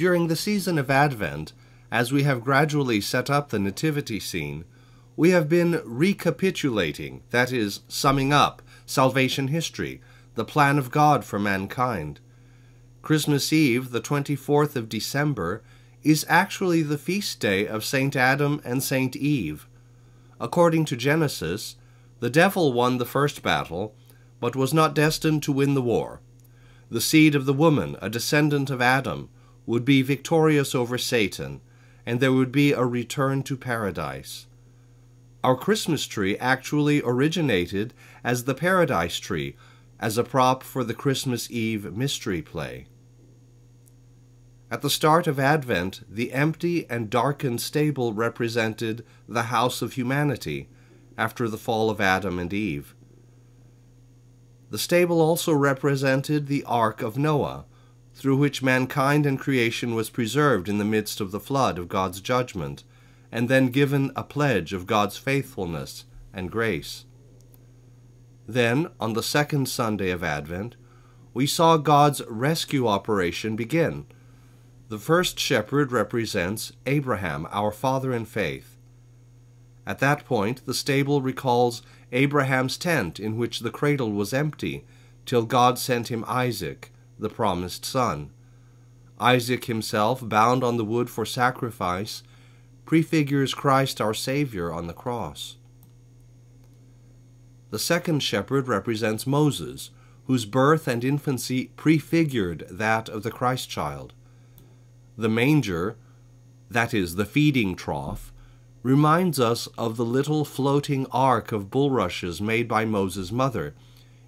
During the season of Advent, as we have gradually set up the nativity scene, we have been recapitulating, that is, summing up, salvation history, the plan of God for mankind. Christmas Eve, the 24th of December, is actually the feast day of Saint Adam and Saint Eve. According to Genesis, the devil won the first battle, but was not destined to win the war. The seed of the woman, a descendant of Adam, would be victorious over Satan, and there would be a return to paradise. Our Christmas tree actually originated as the Paradise Tree, as a prop for the Christmas Eve mystery play. At the start of Advent, the empty and darkened stable represented the house of humanity after the fall of Adam and Eve. The stable also represented the Ark of Noah, through which mankind and creation was preserved in the midst of the flood of God's judgment, and then given a pledge of God's faithfulness and grace. Then, on the second Sunday of Advent, we saw God's rescue operation begin. The first shepherd represents Abraham, our father in faith. At that point, the stable recalls Abraham's tent in which the cradle was empty, till God sent him Isaac, the promised son. Isaac himself, bound on the wood for sacrifice, prefigures Christ our Savior on the cross. The second shepherd represents Moses, whose birth and infancy prefigured that of the Christ child. The manger, that is, the feeding trough, reminds us of the little floating ark of bulrushes made by Moses' mother,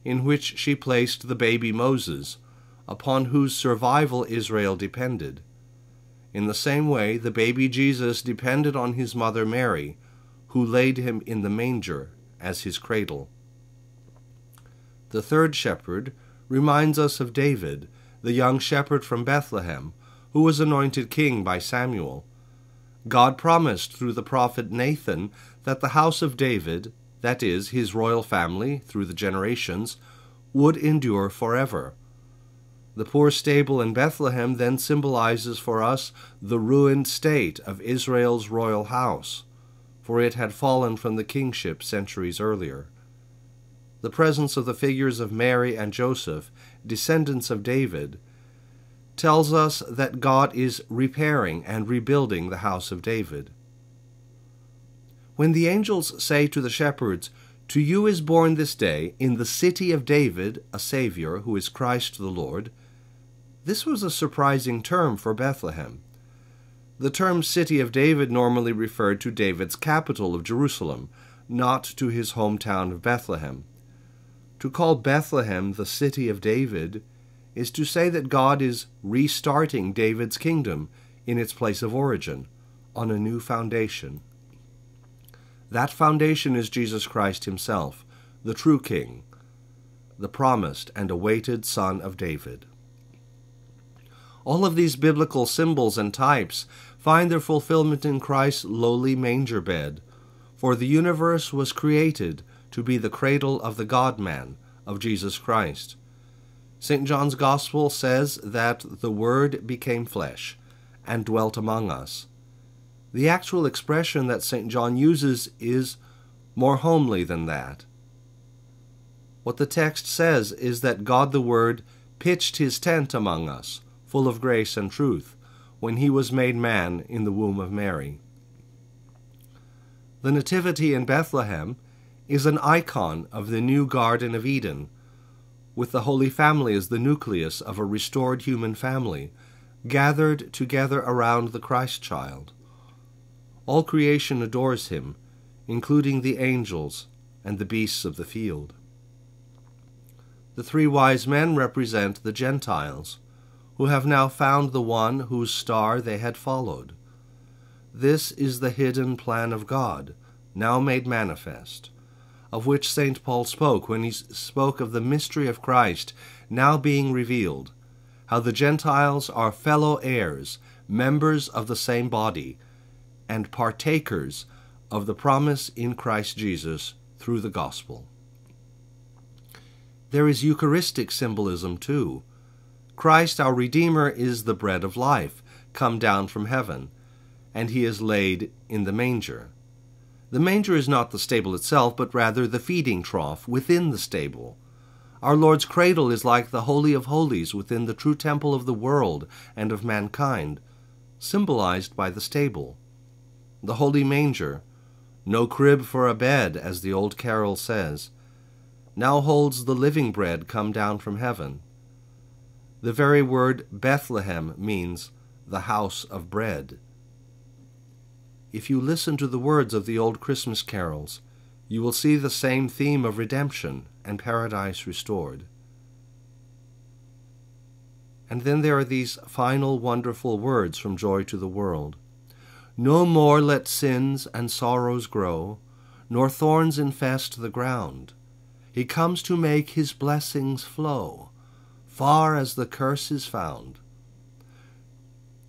in which she placed the baby Moses, upon whose survival Israel depended. In the same way, the baby Jesus depended on his mother Mary, who laid him in the manger as his cradle. The third shepherd reminds us of David, the young shepherd from Bethlehem, who was anointed king by Samuel. God promised through the prophet Nathan that the house of David, that is, his royal family through the generations, would endure forever. The poor stable in Bethlehem then symbolizes for us the ruined state of Israel's royal house, for it had fallen from the kingship centuries earlier. The presence of the figures of Mary and Joseph, descendants of David, tells us that God is repairing and rebuilding the house of David. When the angels say to the shepherds, To you is born this day in the city of David a Saviour, who is Christ the Lord, this was a surprising term for Bethlehem. The term City of David normally referred to David's capital of Jerusalem, not to his hometown of Bethlehem. To call Bethlehem the City of David is to say that God is restarting David's kingdom in its place of origin, on a new foundation. That foundation is Jesus Christ Himself, the true King, the promised and awaited Son of David. All of these biblical symbols and types find their fulfillment in Christ's lowly manger bed, for the universe was created to be the cradle of the God man, of Jesus Christ. St. John's Gospel says that the Word became flesh and dwelt among us. The actual expression that St. John uses is more homely than that. What the text says is that God the Word pitched his tent among us full of grace and truth, when he was made man in the womb of Mary. The Nativity in Bethlehem is an icon of the new Garden of Eden, with the Holy Family as the nucleus of a restored human family, gathered together around the Christ child. All creation adores him, including the angels and the beasts of the field. The three wise men represent the Gentiles, who have now found the one whose star they had followed. This is the hidden plan of God, now made manifest, of which St. Paul spoke when he spoke of the mystery of Christ now being revealed, how the Gentiles are fellow heirs, members of the same body, and partakers of the promise in Christ Jesus through the gospel. There is Eucharistic symbolism too Christ our Redeemer is the bread of life, come down from heaven, and he is laid in the manger. The manger is not the stable itself, but rather the feeding trough within the stable. Our Lord's cradle is like the Holy of Holies within the true temple of the world and of mankind, symbolized by the stable. The holy manger, no crib for a bed, as the old carol says, now holds the living bread come down from heaven. The very word Bethlehem means the house of bread. If you listen to the words of the old Christmas carols, you will see the same theme of redemption and paradise restored. And then there are these final wonderful words from Joy to the World. No more let sins and sorrows grow, nor thorns infest the ground. He comes to make his blessings flow, far as the curse is found.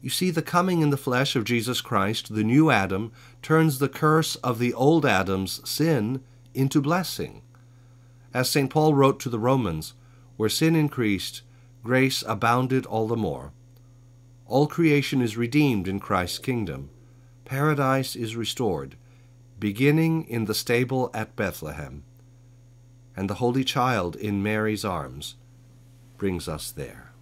You see, the coming in the flesh of Jesus Christ, the new Adam, turns the curse of the old Adam's sin into blessing. As St. Paul wrote to the Romans, where sin increased, grace abounded all the more. All creation is redeemed in Christ's kingdom. Paradise is restored, beginning in the stable at Bethlehem. And the Holy Child in Mary's arms brings us there.